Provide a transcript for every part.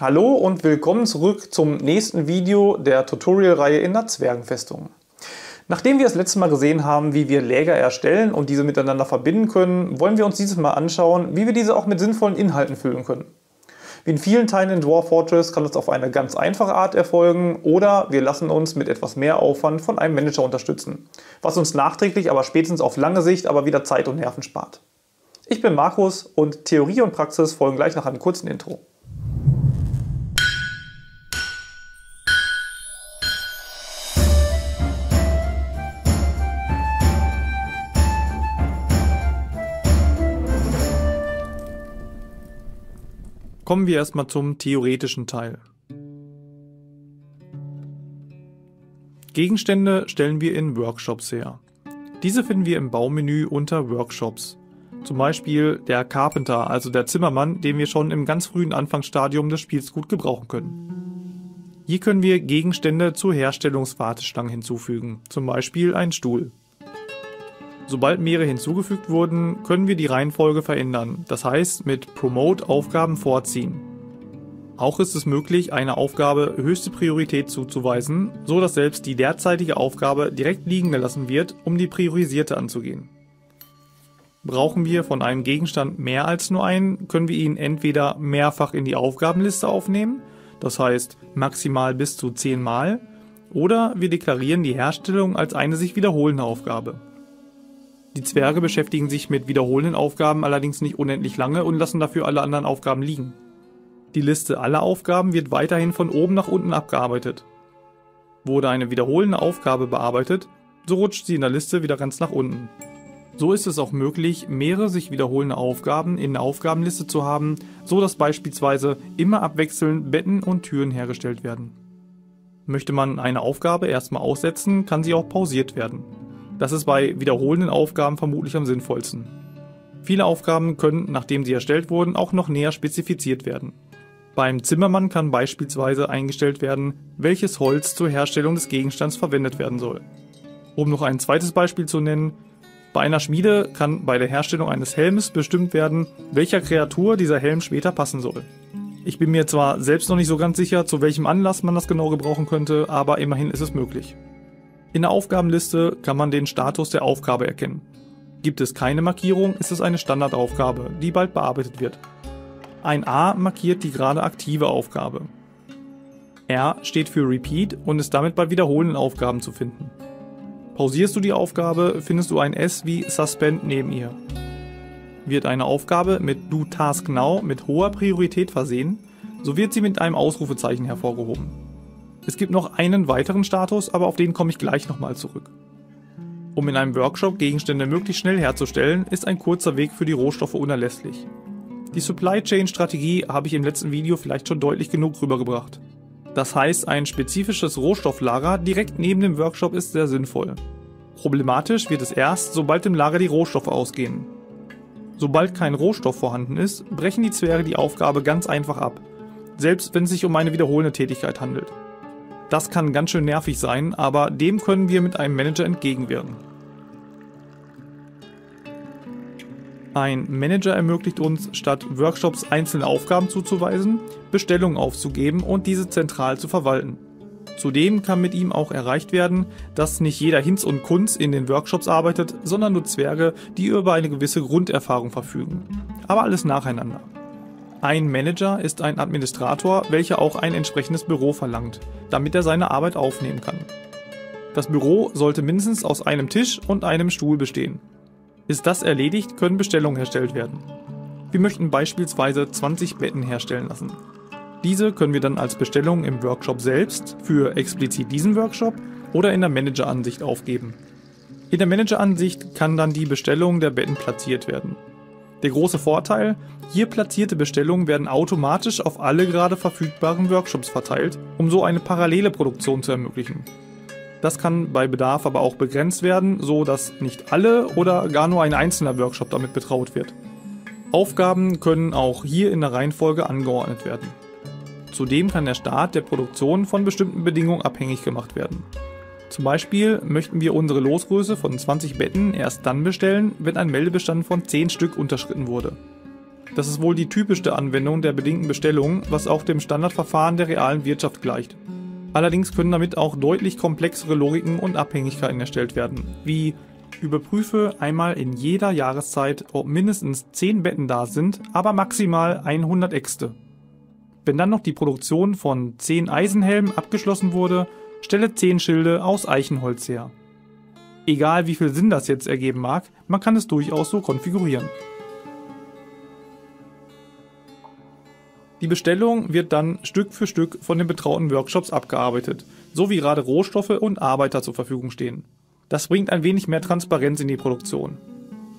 Hallo und willkommen zurück zum nächsten Video der Tutorial-Reihe in der Zwergenfestung. Nachdem wir das letzte Mal gesehen haben, wie wir Läger erstellen und diese miteinander verbinden können, wollen wir uns dieses Mal anschauen, wie wir diese auch mit sinnvollen Inhalten füllen können. Wie in vielen Teilen in Dwarf Fortress kann das auf eine ganz einfache Art erfolgen oder wir lassen uns mit etwas mehr Aufwand von einem Manager unterstützen, was uns nachträglich, aber spätestens auf lange Sicht aber wieder Zeit und Nerven spart. Ich bin Markus und Theorie und Praxis folgen gleich nach einem kurzen Intro. Kommen wir erstmal zum theoretischen Teil. Gegenstände stellen wir in Workshops her. Diese finden wir im Baumenü unter Workshops. Zum Beispiel der Carpenter, also der Zimmermann, den wir schon im ganz frühen Anfangsstadium des Spiels gut gebrauchen können. Hier können wir Gegenstände zur Herstellungswarteschlange hinzufügen, zum Beispiel einen Stuhl. Sobald mehrere hinzugefügt wurden, können wir die Reihenfolge verändern, das heißt mit Promote Aufgaben vorziehen. Auch ist es möglich, einer Aufgabe höchste Priorität zuzuweisen, so dass selbst die derzeitige Aufgabe direkt liegen gelassen wird, um die priorisierte anzugehen. Brauchen wir von einem Gegenstand mehr als nur einen, können wir ihn entweder mehrfach in die Aufgabenliste aufnehmen, das heißt maximal bis zu 10 Mal, oder wir deklarieren die Herstellung als eine sich wiederholende Aufgabe. Die Zwerge beschäftigen sich mit wiederholenden Aufgaben allerdings nicht unendlich lange und lassen dafür alle anderen Aufgaben liegen. Die Liste aller Aufgaben wird weiterhin von oben nach unten abgearbeitet. Wurde eine wiederholende Aufgabe bearbeitet, so rutscht sie in der Liste wieder ganz nach unten. So ist es auch möglich, mehrere sich wiederholende Aufgaben in der Aufgabenliste zu haben, so dass beispielsweise immer abwechselnd Betten und Türen hergestellt werden. Möchte man eine Aufgabe erstmal aussetzen, kann sie auch pausiert werden. Das ist bei wiederholenden Aufgaben vermutlich am sinnvollsten. Viele Aufgaben können, nachdem sie erstellt wurden, auch noch näher spezifiziert werden. Beim Zimmermann kann beispielsweise eingestellt werden, welches Holz zur Herstellung des Gegenstands verwendet werden soll. Um noch ein zweites Beispiel zu nennen, bei einer Schmiede kann bei der Herstellung eines Helmes bestimmt werden, welcher Kreatur dieser Helm später passen soll. Ich bin mir zwar selbst noch nicht so ganz sicher, zu welchem Anlass man das genau gebrauchen könnte, aber immerhin ist es möglich. In der Aufgabenliste kann man den Status der Aufgabe erkennen. Gibt es keine Markierung, ist es eine Standardaufgabe, die bald bearbeitet wird. Ein A markiert die gerade aktive Aufgabe. R steht für Repeat und ist damit bei wiederholenden Aufgaben zu finden. Pausierst du die Aufgabe, findest du ein S wie Suspend neben ihr. Wird eine Aufgabe mit Do Task Now mit hoher Priorität versehen, so wird sie mit einem Ausrufezeichen hervorgehoben. Es gibt noch einen weiteren Status, aber auf den komme ich gleich nochmal zurück. Um in einem Workshop Gegenstände möglichst schnell herzustellen, ist ein kurzer Weg für die Rohstoffe unerlässlich. Die Supply Chain Strategie habe ich im letzten Video vielleicht schon deutlich genug rübergebracht. Das heißt, ein spezifisches Rohstofflager direkt neben dem Workshop ist sehr sinnvoll. Problematisch wird es erst, sobald im Lager die Rohstoffe ausgehen. Sobald kein Rohstoff vorhanden ist, brechen die Zwerge die Aufgabe ganz einfach ab, selbst wenn es sich um eine wiederholende Tätigkeit handelt. Das kann ganz schön nervig sein, aber dem können wir mit einem Manager entgegenwirken. Ein Manager ermöglicht uns, statt Workshops einzelne Aufgaben zuzuweisen, Bestellungen aufzugeben und diese zentral zu verwalten. Zudem kann mit ihm auch erreicht werden, dass nicht jeder Hinz und Kunz in den Workshops arbeitet, sondern nur Zwerge, die über eine gewisse Grunderfahrung verfügen. Aber alles nacheinander. Ein Manager ist ein Administrator, welcher auch ein entsprechendes Büro verlangt, damit er seine Arbeit aufnehmen kann. Das Büro sollte mindestens aus einem Tisch und einem Stuhl bestehen. Ist das erledigt, können Bestellungen erstellt werden. Wir möchten beispielsweise 20 Betten herstellen lassen. Diese können wir dann als Bestellung im Workshop selbst für explizit diesen Workshop oder in der Manageransicht aufgeben. In der Manageransicht kann dann die Bestellung der Betten platziert werden. Der große Vorteil, hier platzierte Bestellungen werden automatisch auf alle gerade verfügbaren Workshops verteilt, um so eine parallele Produktion zu ermöglichen. Das kann bei Bedarf aber auch begrenzt werden, so dass nicht alle oder gar nur ein einzelner Workshop damit betraut wird. Aufgaben können auch hier in der Reihenfolge angeordnet werden. Zudem kann der Start der Produktion von bestimmten Bedingungen abhängig gemacht werden. Zum Beispiel möchten wir unsere Losgröße von 20 Betten erst dann bestellen, wenn ein Meldebestand von 10 Stück unterschritten wurde. Das ist wohl die typischste Anwendung der bedingten Bestellung, was auch dem Standardverfahren der realen Wirtschaft gleicht. Allerdings können damit auch deutlich komplexere Logiken und Abhängigkeiten erstellt werden, wie überprüfe einmal in jeder Jahreszeit, ob mindestens 10 Betten da sind, aber maximal 100 Äxte. Wenn dann noch die Produktion von 10 Eisenhelmen abgeschlossen wurde, stelle 10 Schilde aus Eichenholz her. Egal wie viel Sinn das jetzt ergeben mag, man kann es durchaus so konfigurieren. Die Bestellung wird dann Stück für Stück von den betrauten Workshops abgearbeitet, so wie gerade Rohstoffe und Arbeiter zur Verfügung stehen. Das bringt ein wenig mehr Transparenz in die Produktion.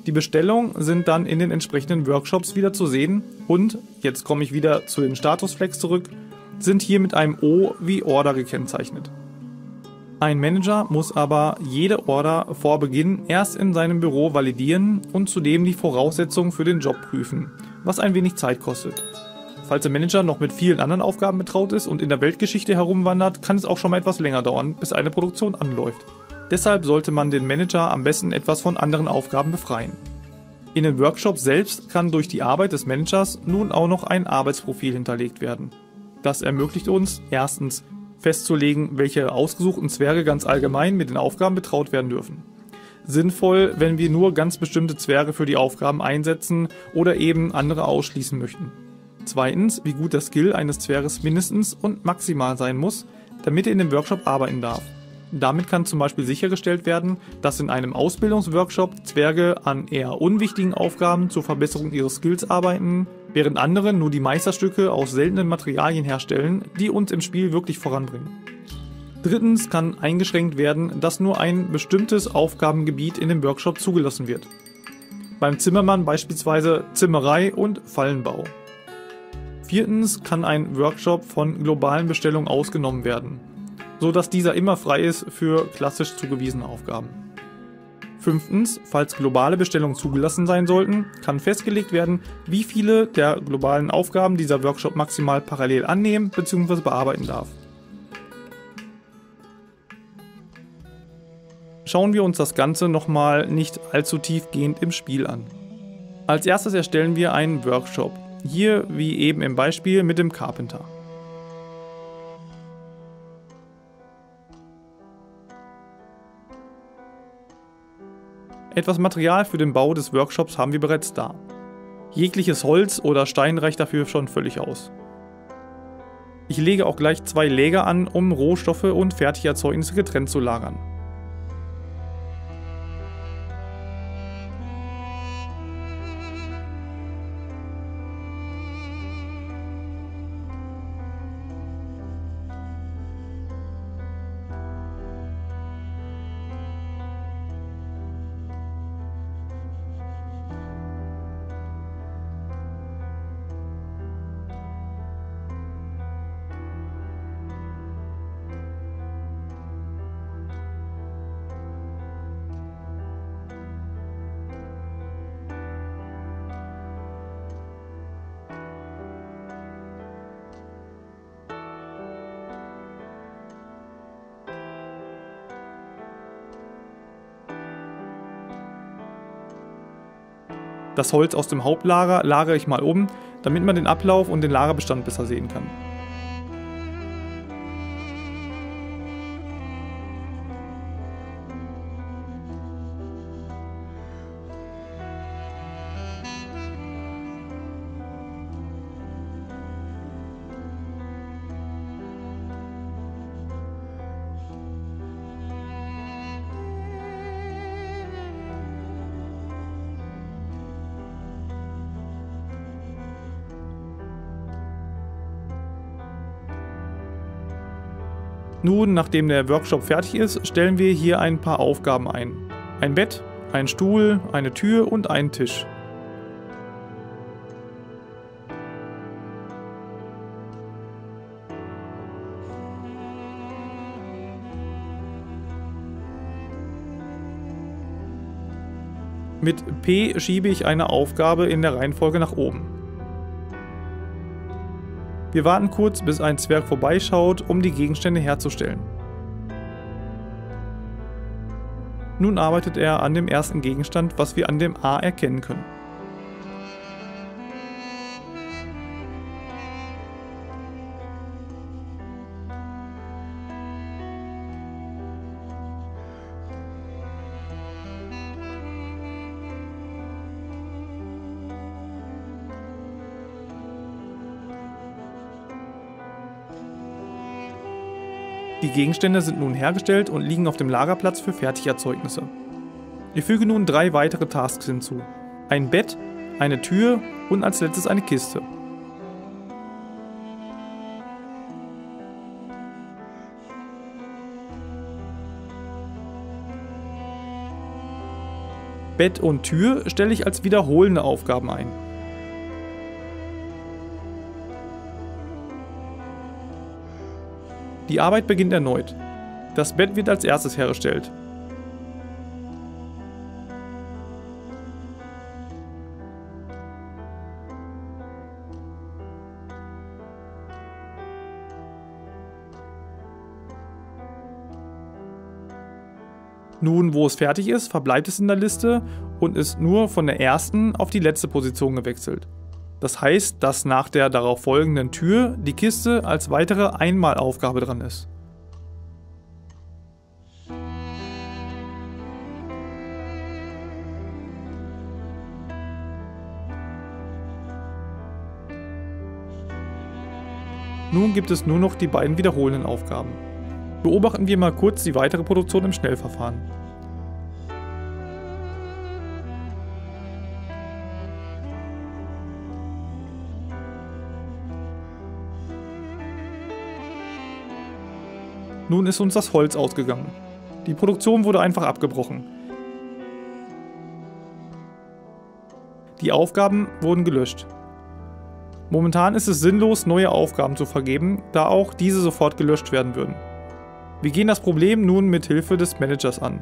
Die Bestellungen sind dann in den entsprechenden Workshops wieder zu sehen und, jetzt komme ich wieder zu den Statusflex zurück, sind hier mit einem O wie Order gekennzeichnet. Ein Manager muss aber jede Order vor Beginn erst in seinem Büro validieren und zudem die Voraussetzungen für den Job prüfen, was ein wenig Zeit kostet. Falls der Manager noch mit vielen anderen Aufgaben betraut ist und in der Weltgeschichte herumwandert, kann es auch schon mal etwas länger dauern, bis eine Produktion anläuft. Deshalb sollte man den Manager am besten etwas von anderen Aufgaben befreien. In den Workshops selbst kann durch die Arbeit des Managers nun auch noch ein Arbeitsprofil hinterlegt werden. Das ermöglicht uns erstens festzulegen, welche ausgesuchten Zwerge ganz allgemein mit den Aufgaben betraut werden dürfen. Sinnvoll, wenn wir nur ganz bestimmte Zwerge für die Aufgaben einsetzen oder eben andere ausschließen möchten. Zweitens, wie gut der Skill eines Zwerges mindestens und maximal sein muss, damit er in dem Workshop arbeiten darf. Damit kann zum Beispiel sichergestellt werden, dass in einem Ausbildungsworkshop Zwerge an eher unwichtigen Aufgaben zur Verbesserung ihres Skills arbeiten, während andere nur die Meisterstücke aus seltenen Materialien herstellen, die uns im Spiel wirklich voranbringen. Drittens kann eingeschränkt werden, dass nur ein bestimmtes Aufgabengebiet in dem Workshop zugelassen wird. Beim Zimmermann beispielsweise Zimmerei und Fallenbau. Viertens kann ein Workshop von globalen Bestellungen ausgenommen werden, so dass dieser immer frei ist für klassisch zugewiesene Aufgaben. Fünftens, falls globale Bestellungen zugelassen sein sollten, kann festgelegt werden, wie viele der globalen Aufgaben dieser Workshop maximal parallel annehmen bzw. bearbeiten darf. Schauen wir uns das Ganze nochmal nicht allzu tiefgehend im Spiel an. Als erstes erstellen wir einen Workshop, hier wie eben im Beispiel mit dem Carpenter. Etwas Material für den Bau des Workshops haben wir bereits da. Jegliches Holz oder Stein reicht dafür schon völlig aus. Ich lege auch gleich zwei Läger an, um Rohstoffe und Fertigerzeugnisse getrennt zu lagern. Das Holz aus dem Hauptlager lagere ich mal um, damit man den Ablauf und den Lagerbestand besser sehen kann. Nun, nachdem der Workshop fertig ist, stellen wir hier ein paar Aufgaben ein. Ein Bett, ein Stuhl, eine Tür und einen Tisch. Mit P schiebe ich eine Aufgabe in der Reihenfolge nach oben. Wir warten kurz, bis ein Zwerg vorbeischaut, um die Gegenstände herzustellen. Nun arbeitet er an dem ersten Gegenstand, was wir an dem A erkennen können. Die Gegenstände sind nun hergestellt und liegen auf dem Lagerplatz für Fertigerzeugnisse. Ich füge nun drei weitere Tasks hinzu. Ein Bett, eine Tür und als letztes eine Kiste. Bett und Tür stelle ich als wiederholende Aufgaben ein. Die Arbeit beginnt erneut. Das Bett wird als erstes hergestellt. Nun, wo es fertig ist, verbleibt es in der Liste und ist nur von der ersten auf die letzte Position gewechselt. Das heißt, dass nach der darauf folgenden Tür die Kiste als weitere Einmalaufgabe dran ist. Nun gibt es nur noch die beiden wiederholenden Aufgaben. Beobachten wir mal kurz die weitere Produktion im Schnellverfahren. Nun ist uns das Holz ausgegangen. Die Produktion wurde einfach abgebrochen. Die Aufgaben wurden gelöscht. Momentan ist es sinnlos, neue Aufgaben zu vergeben, da auch diese sofort gelöscht werden würden. Wir gehen das Problem nun mit Hilfe des Managers an.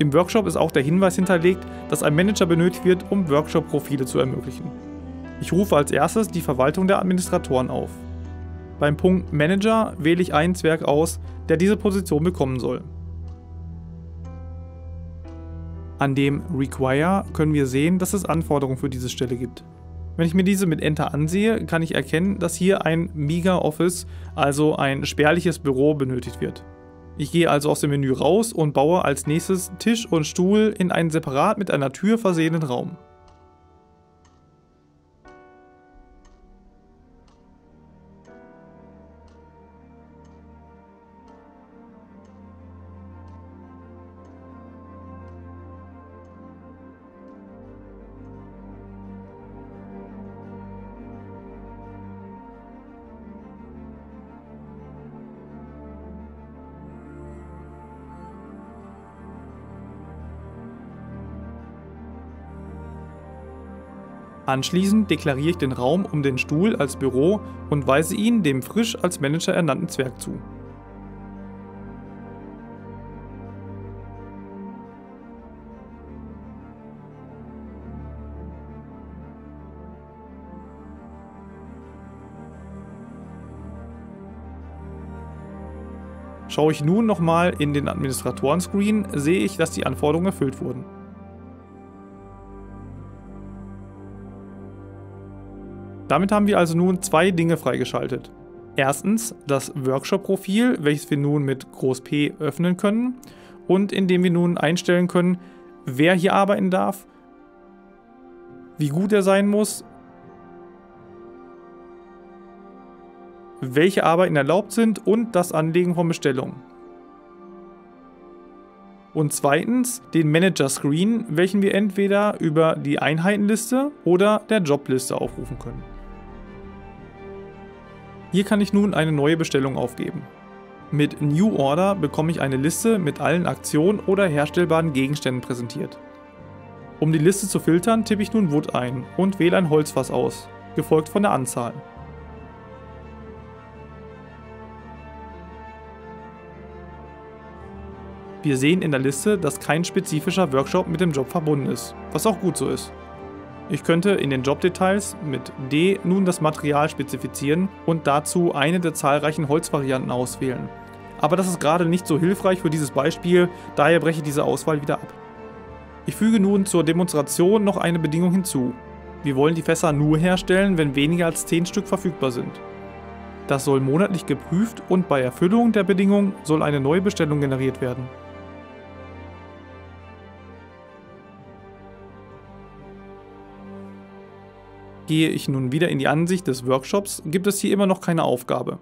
Im Workshop ist auch der Hinweis hinterlegt, dass ein Manager benötigt wird, um Workshop-Profile zu ermöglichen. Ich rufe als erstes die Verwaltung der Administratoren auf. Beim Punkt Manager wähle ich einen Zwerg aus, der diese Position bekommen soll. An dem Require können wir sehen, dass es Anforderungen für diese Stelle gibt. Wenn ich mir diese mit Enter ansehe, kann ich erkennen, dass hier ein Mega Office, also ein spärliches Büro benötigt wird. Ich gehe also aus dem Menü raus und baue als nächstes Tisch und Stuhl in einen separat mit einer Tür versehenen Raum. Anschließend deklariere ich den Raum um den Stuhl als Büro und weise ihn dem frisch als Manager ernannten Zwerg zu. Schaue ich nun nochmal in den Administratoren-Screen, sehe ich, dass die Anforderungen erfüllt wurden. Damit haben wir also nun zwei Dinge freigeschaltet. Erstens das Workshop-Profil, welches wir nun mit Groß P öffnen können und indem wir nun einstellen können, wer hier arbeiten darf, wie gut er sein muss, welche Arbeiten erlaubt sind und das Anlegen von Bestellungen. Und zweitens den Manager-Screen, welchen wir entweder über die Einheitenliste oder der Jobliste aufrufen können. Hier kann ich nun eine neue Bestellung aufgeben. Mit New Order bekomme ich eine Liste mit allen Aktionen oder herstellbaren Gegenständen präsentiert. Um die Liste zu filtern, tippe ich nun Wood ein und wähle ein Holzfass aus, gefolgt von der Anzahl. Wir sehen in der Liste, dass kein spezifischer Workshop mit dem Job verbunden ist, was auch gut so ist. Ich könnte in den Jobdetails mit D nun das Material spezifizieren und dazu eine der zahlreichen Holzvarianten auswählen. Aber das ist gerade nicht so hilfreich für dieses Beispiel, daher breche ich diese Auswahl wieder ab. Ich füge nun zur Demonstration noch eine Bedingung hinzu. Wir wollen die Fässer nur herstellen, wenn weniger als 10 Stück verfügbar sind. Das soll monatlich geprüft und bei Erfüllung der Bedingung soll eine neue Bestellung generiert werden. Gehe ich nun wieder in die Ansicht des Workshops, gibt es hier immer noch keine Aufgabe.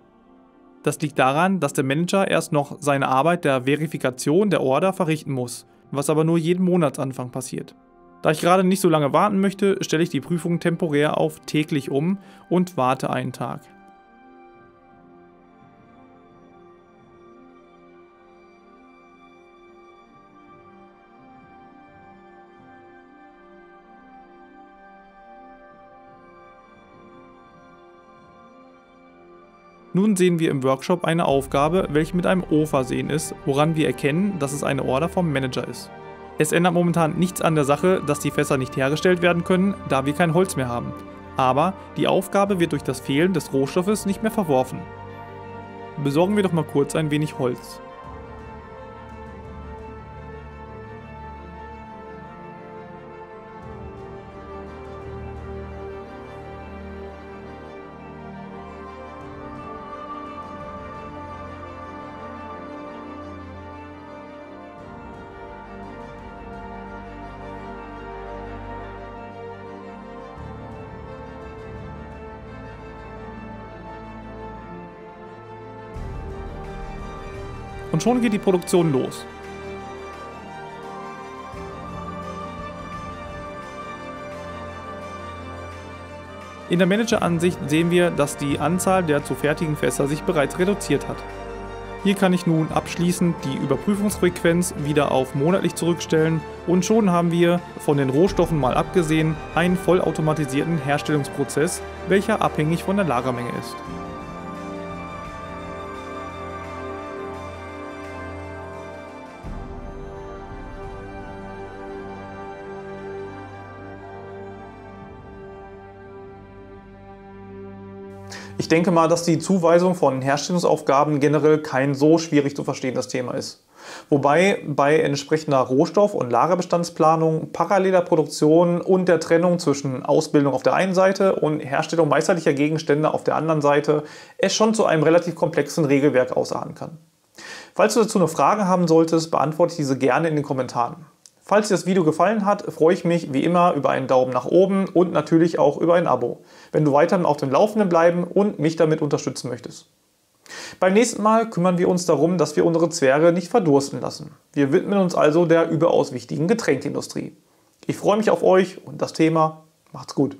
Das liegt daran, dass der Manager erst noch seine Arbeit der Verifikation der Order verrichten muss, was aber nur jeden Monatsanfang passiert. Da ich gerade nicht so lange warten möchte, stelle ich die Prüfung temporär auf täglich um und warte einen Tag. Nun sehen wir im Workshop eine Aufgabe, welche mit einem O versehen ist, woran wir erkennen, dass es eine Order vom Manager ist. Es ändert momentan nichts an der Sache, dass die Fässer nicht hergestellt werden können, da wir kein Holz mehr haben. Aber die Aufgabe wird durch das Fehlen des Rohstoffes nicht mehr verworfen. Besorgen wir doch mal kurz ein wenig Holz. Und schon geht die Produktion los. In der Manager-Ansicht sehen wir, dass die Anzahl der zu fertigen Fässer sich bereits reduziert hat. Hier kann ich nun abschließend die Überprüfungsfrequenz wieder auf monatlich zurückstellen und schon haben wir, von den Rohstoffen mal abgesehen, einen vollautomatisierten Herstellungsprozess, welcher abhängig von der Lagermenge ist. Ich denke mal, dass die Zuweisung von Herstellungsaufgaben generell kein so schwierig zu verstehendes Thema ist. Wobei bei entsprechender Rohstoff- und Lagerbestandsplanung, paralleler Produktion und der Trennung zwischen Ausbildung auf der einen Seite und Herstellung meisterlicher Gegenstände auf der anderen Seite es schon zu einem relativ komplexen Regelwerk ausarten kann. Falls du dazu eine Frage haben solltest, beantworte ich diese gerne in den Kommentaren. Falls dir das Video gefallen hat, freue ich mich wie immer über einen Daumen nach oben und natürlich auch über ein Abo, wenn du weiterhin auf dem Laufenden bleiben und mich damit unterstützen möchtest. Beim nächsten Mal kümmern wir uns darum, dass wir unsere Zwerge nicht verdursten lassen. Wir widmen uns also der überaus wichtigen Getränkindustrie. Ich freue mich auf euch und das Thema. Macht's gut.